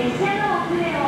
列車の遅れを